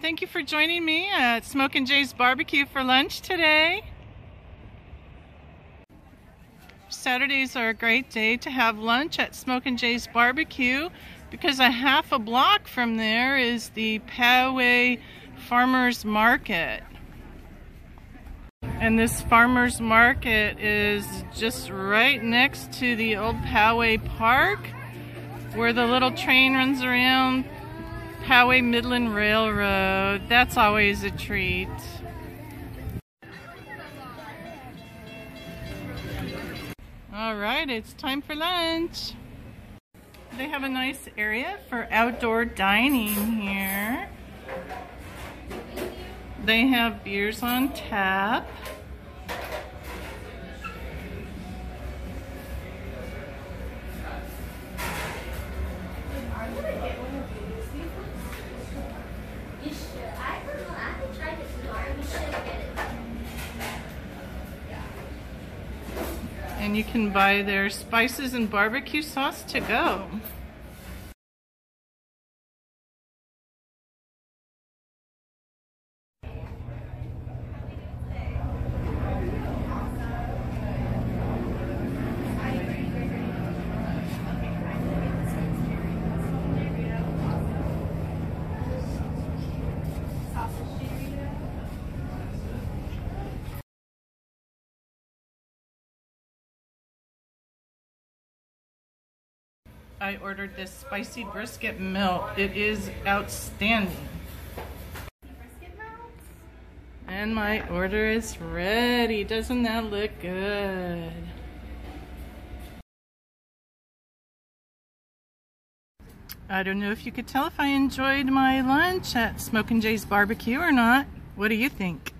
Thank you for joining me at Smokin' J's Barbecue for lunch today. Saturdays are a great day to have lunch at Smokin' J's Barbecue because a half a block from there is the Poway Farmers Market. And this farmer's market is just right next to the old Poway Park where the little train runs around Poway Midland Railroad. That's always a treat. All right, it's time for lunch. They have a nice area for outdoor dining here. They have beers on tap. And you can buy their spices and barbecue sauce to go. I ordered this spicy brisket melt. It is outstanding. And my order is ready. Doesn't that look good? I don't know if you could tell if I enjoyed my lunch at Smokin' J's Barbecue or not. What do you think?